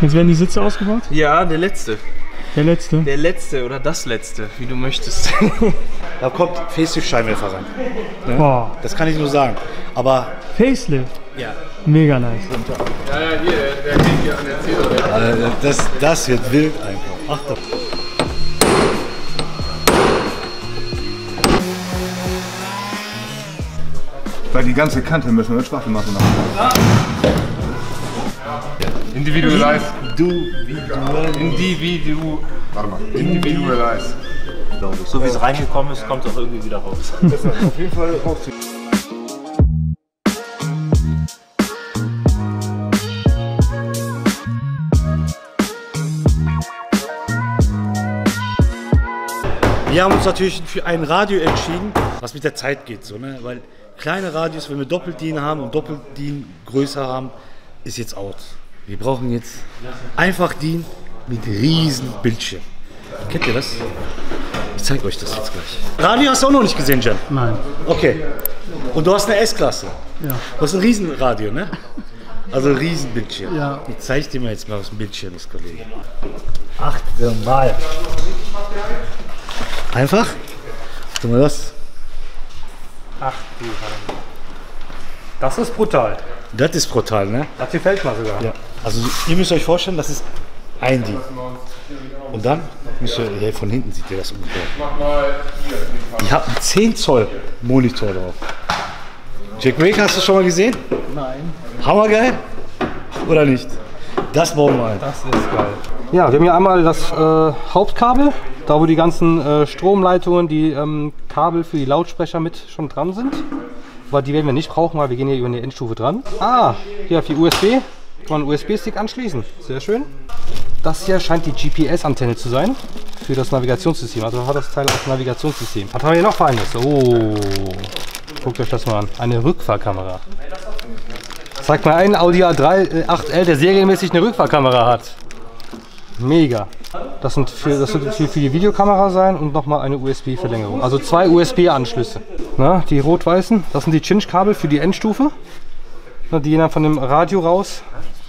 Jetzt werden die Sitze ausgebaut? Ja, der letzte. Der letzte. Der letzte oder das letzte, wie du möchtest. Da kommt Facelift-Scheinwerfer rein. Boah. Das kann ich nur sagen. Aber Facelift. ja, Mega nice. Ja, ja, hier, der, hängt hier an der Zähler. äh, das, das wird wild einfach. Achtung. Weil die ganze Kante müssen wir mit Spachtel machen. Individualize. Du, wie du. Individu. Warte mal. Individualize. So wie es reingekommen ist, kommt es auch irgendwie wieder raus. Auf jeden Fall rausziehen. Wir haben uns natürlich für ein Radio entschieden, was mit der Zeit geht. So, ne? Weil kleine Radios, wenn wir Doppeldien haben und Doppeldien größer haben, ist jetzt out. Wir brauchen jetzt einfach DIN mit riesen Bildschirm. Kennt ihr das? Ich zeige euch das jetzt gleich. Radio hast du auch noch nicht gesehen, Jan? Nein. Okay. Und du hast eine S-Klasse. Ja. Du hast ein Riesenradio, ne? Also ein Riesenbildschirm. Ja. Ich zeige dir mal jetzt mal, was ein Bildschirm ist, Kollege. Achte mal. Einfach. Guck mal das. Ach du Heilige. Das ist brutal. Das ist brutal, ne? Das gefällt mir sogar. Ja. Also ihr müsst euch vorstellen, das ist ein D. Und dann müsst ihr, hier von hinten seht ihr das ungefähr. Ich habe einen 10 Zoll Monitor drauf. Jack Wake hast du schon mal gesehen? Nein. Hammergeil? Oder nicht? Das bauen wir ein. Das ist geil. Ja, wir haben hier einmal das äh, Hauptkabel, da wo die ganzen äh, Stromleitungen, die ähm, Kabel für die Lautsprecher mit schon dran sind. Aber die werden wir nicht brauchen, weil wir gehen hier über eine Endstufe dran. Ah, hier für USB kann man einen USB-Stick anschließen. Sehr schön. Das hier scheint die GPS-Antenne zu sein für das Navigationssystem. Also hat das Teil auch Navigationssystem. Was haben wir hier noch Feines? Oh, guckt euch das mal an. Eine Rückfahrkamera. Zeigt mal einen Audi A3 äh, 8L, der serienmäßig eine Rückfahrkamera hat. Mega. Das, sind für, das wird für, die Videokamera sein und nochmal eine USB-Verlängerung. Also zwei USB-Anschlüsse. Na, die rot-weißen, das sind die Cinch-Kabel für die Endstufe. Na, die gehen dann von dem Radio raus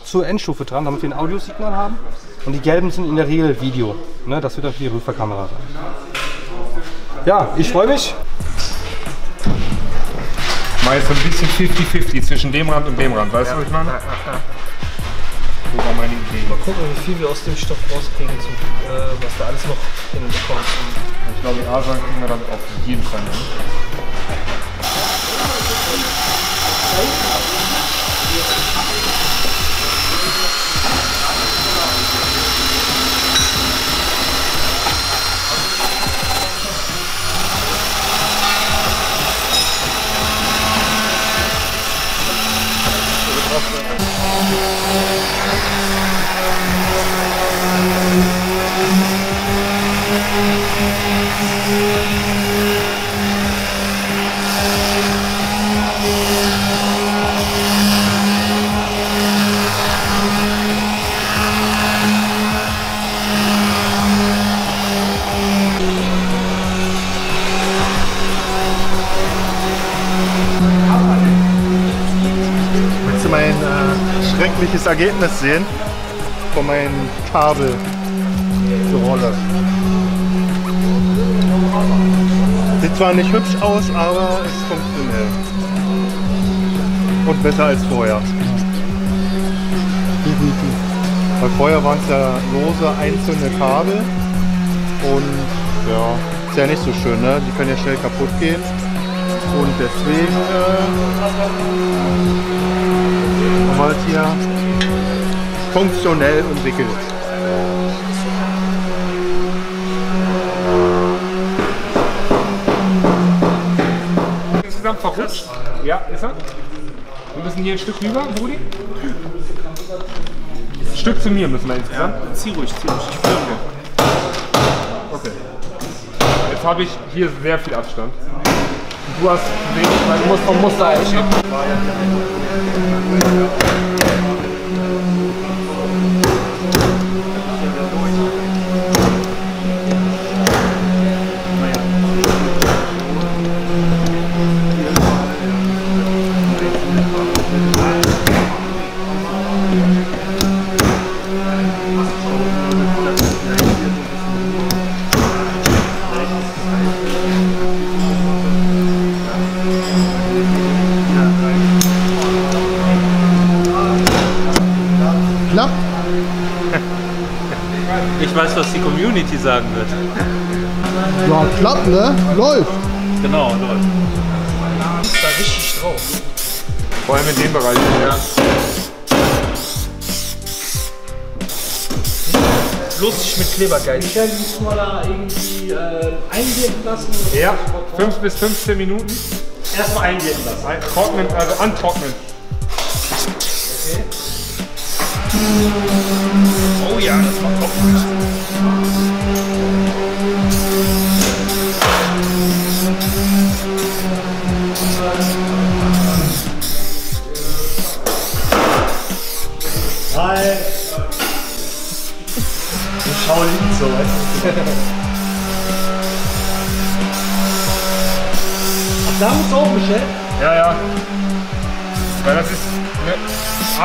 zur Endstufe dran, damit wir ein Audiosignal haben. Und die gelben sind in der Regel Video. Ne, das wird dann für die Rückfahrkamera sein. Ja, ich freue mich. Mal jetzt ein bisschen 50-50 zwischen dem Rand und dem Rand. Weißt du, was ich meine? So war meine Idee. Gucken, wie viel wir aus dem Stoff rauskriegen, zum, äh, was da alles noch hinbekommt. Ich glaube, Asan kriegen wir dann auf jeden Fall hin. Mein äh, schreckliches Ergebnis sehen? Von meinem Kabel Rolle. Sieht zwar nicht hübsch aus, aber es funktioniert. Und besser als vorher. Weil vorher waren es ja lose einzelne Kabel und ja, ist ja nicht so schön, ne? Die können ja schnell kaputt gehen. Und deswegen äh, haben wir halt hier funktionell entwickelt. Verrutscht. Ja, ist er. Wir müssen hier ein Stück rüber, Brudi. Ein Stück zu mir müssen wir insgesamt. Zieh ruhig, zieh ruhig. Ich filme. Okay. Jetzt habe ich hier sehr viel Abstand. Du hast wenig, weil du musst vom Muster ausschieben. Ich weiß, was die Community sagen wird. Ja, klappt, ne? Läuft. Genau, läuft. Ist da richtig drauf. Vor allem in dem Bereich. Ja. Lustig mit Klebergeist. Michael, müssen wir da irgendwie äh, einwirken lassen? ja, 5 bis 15 Minuten. Erstmal einwirken lassen. Ein- Trocknen, also antrocknen. Oh ja, das macht auch gut. Hi. Du Shaolin so, weißt du? Ach, da muss auch Michel. Ja, ja. Weil das ist eine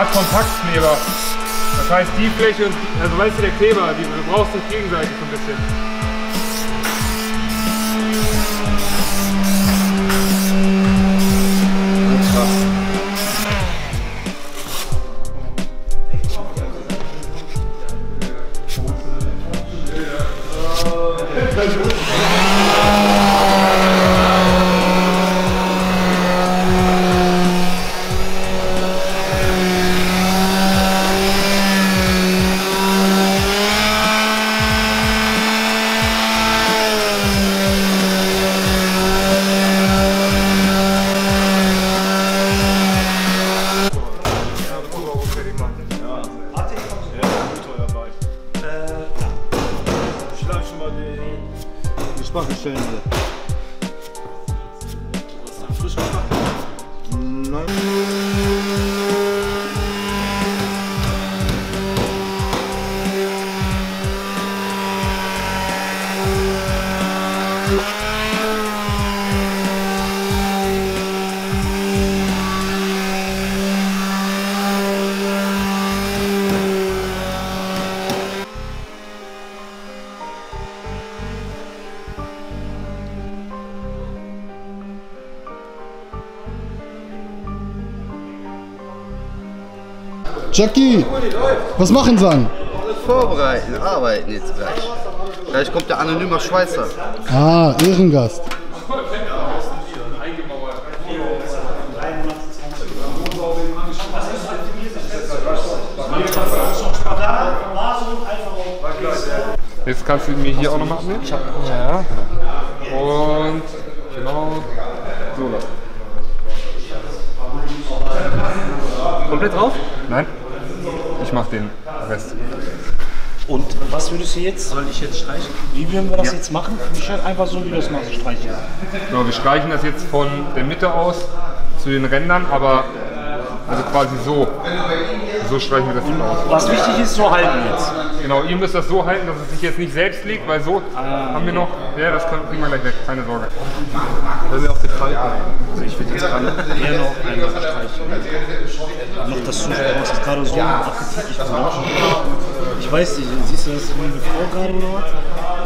Art Kontaktkleber. Das heißt, die Fläche, also weißt du, der Kleber, die, du brauchst dich gegenseitig so ein bisschen. Jackie, was machen Sie an? Vorbereiten, arbeiten jetzt gleich. Gleich kommt der anonyme Schweißer. Ah, Ehrengast. Jetzt kannst du mir hier auch nochmal abnehmen. Ja. Und genau so. Komplett drauf? Nein, ich mach den Rest. Und was würdest du jetzt? Soll ich jetzt streichen? Wie würden wir das jetzt machen? Michel, einfach so, wie du das machst, streichen. So, wir streichen das jetzt von der Mitte aus zu den Rändern, aber also quasi so. So streichen wir das jetzt aus. Was wichtig ist, so halten jetzt. Genau, ihr müsst das so halten, dass es sich jetzt nicht selbst legt, weil so haben wir noch. Ja, das können- kriegen wir gleich weg, keine Sorge. Hör mir auf den Fall. Also ich würde jetzt gerade eher noch einmal streichen. Noch das Sushi, du machst das gerade so appetitlich gemacht. Ich weiß nicht, siehst du das wie eine Frau gerade oder was?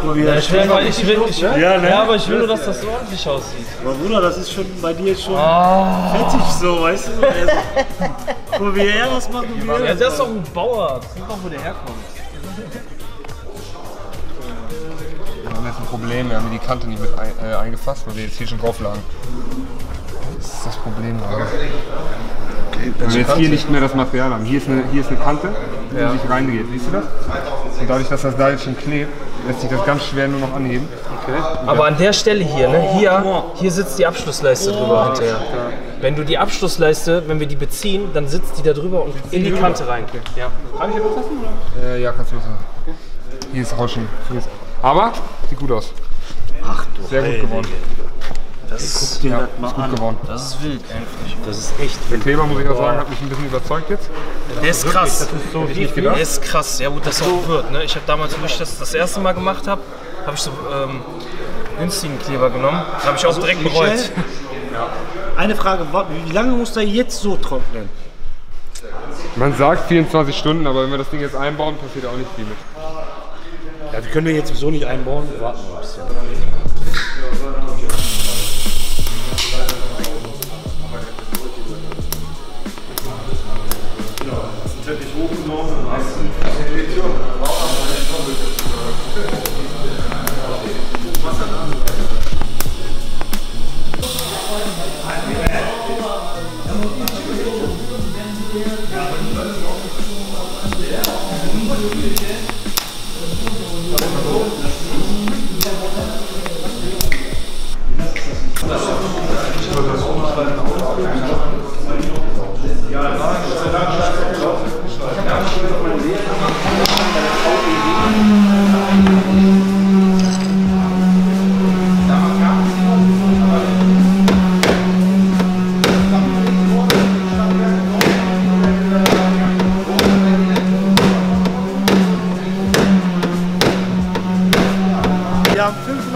Guck mal, wie das Ich will, ich will, ich, Ja, ne? ja, aber ich will nur, dass das so ordentlich aussieht. Aber Bruder, das ist schon bei dir schon fettig so, weißt du? Guck mal, wie er das macht und wie er Ja, das der ist doch ein Bauer. Guck mal, wo der herkommt. Problem, wir haben die Kante nicht mit ein, äh, eingefasst, weil wir jetzt hier schon drauf lagen. Das ist das Problem gerade. Wenn wir jetzt hier nicht mehr das Material haben. Hier ist eine, hier ist eine Kante, die sich reingeht. Siehst du das? Und dadurch, dass das da jetzt schon klebt, lässt sich das ganz schwer nur noch anheben. Aber an der Stelle hier, ne, hier, hier sitzt die Abschlussleiste drüber hinterher. Wenn du die Abschlussleiste, wenn wir die beziehen, dann sitzt die da drüber und in die Kante rein. Ja. Kann ich hier loslassen? Oder? Äh, ja, kannst du loslassen. Hier ist Rauschen. Hier ist, aber sieht gut aus. Ach du Sehr gut geworden. Guck dir das mal Gut an. geworden. Das ist wild, ey. Das ist echt Der wild. Kleber, muss ich auch sagen, hat mich ein bisschen überzeugt jetzt. Der ist krass. So nicht gedacht. Der ist krass, ja gut, dass er auch wird. Ne? Ich habe damals, wo ich das das erste Mal gemacht habe, habe ich so ähm, günstigen Kleber genommen. Da habe ich auch direkt bereut. Michel, Eine Frage, wie lange muss der jetzt so trocknen? Man sagt 24 Stunden, aber wenn wir das Ding jetzt einbauen, passiert auch nicht viel mit. Die können wir jetzt sowieso nicht einbauen. Wir ein bisschen.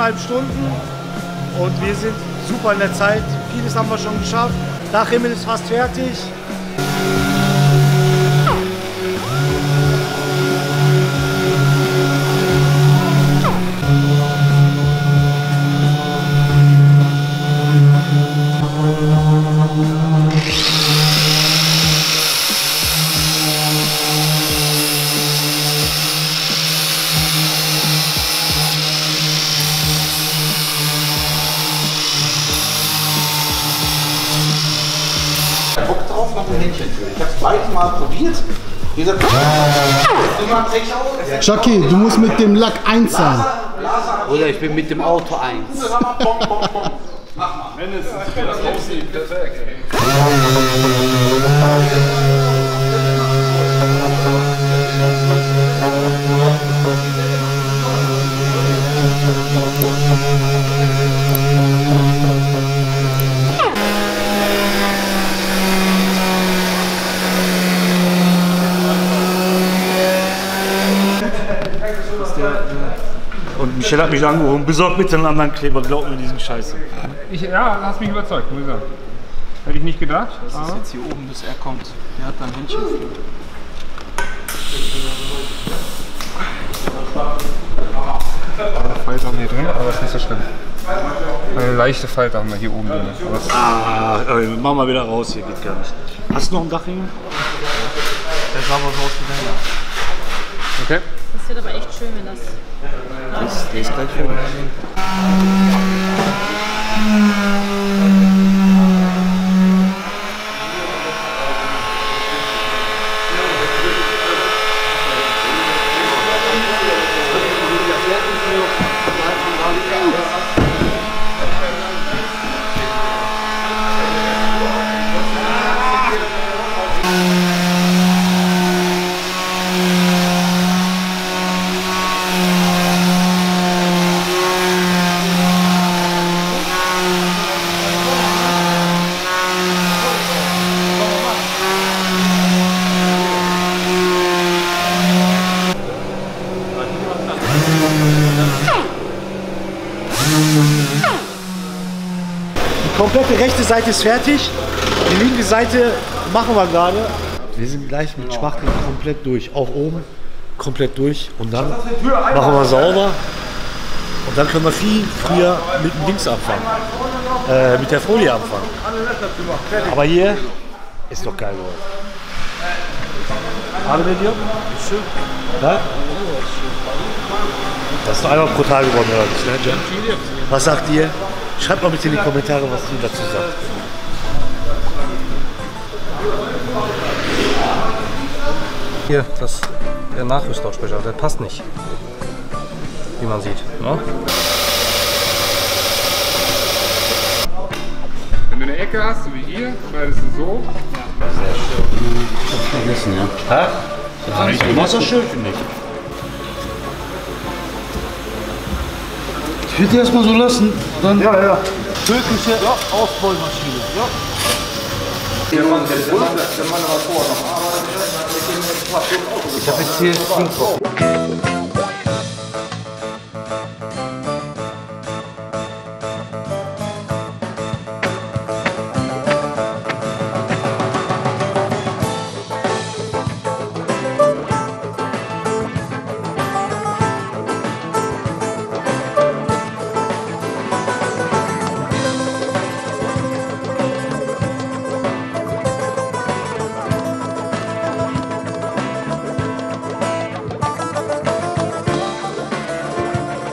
Haben fünfeinhalb Stunden und wir sind super in der Zeit. Vieles haben wir schon geschafft. Dachhimmel ist fast fertig. Nach dem Hähnchen für. Ich habe es beide mal probiert. Takeout. Chucky, du musst mit dem Lack eins sein. Oder ich bin mit dem Auto eins. Und Michelle hat mich angerufen, besorgt bitte einen anderen Kleber, glaub mir diesen Scheiße. Ich, ja, hast mich überzeugt, muss ich sagen. Hätte ich nicht gedacht. Das ist jetzt hier oben, bis er kommt. Der hat da ein Händchen für. Eine Falte haben wir hier drin, aber ist nicht so schlimm. Eine leichte Falte haben wir hier oben drin. Ah, äh, mach mal wieder raus, hier geht gar nicht. Hast du noch einen Dachring? Der sah aber so aus wie deiner. Okay. Das wird aber echt schön, wenn das. Der ist gleich fertig. Die komplette rechte Seite ist fertig. Die linke Seite machen wir gerade. Wir sind gleich mit Spachtel komplett durch. Auch oben komplett durch. Und dann machen wir sauber. Und dann können wir viel früher mit dem Dings anfangen. Äh, mit der Folie anfangen. Aber hier ist doch geil geworden. Alle mit dir? Ja? Das ist doch einmal pro Tag geworden, oder? Ne? Was sagt ihr? Schreibt mal bitte in die Kommentare, was ihr dazu sagt. Hier, das, der Nachrüstlautsprecher, der passt nicht. Wie man sieht. Ne? Wenn du eine Ecke hast, so wie hier, schneidest du so. Vergessen, ja. Hä? Du machst das schön, finde ich. Ich würde die erstmal so lassen. Dann Ja, ja. Türkische Ausbeulmaschine. Ja. Ich habe jetzt hier Ding drauf.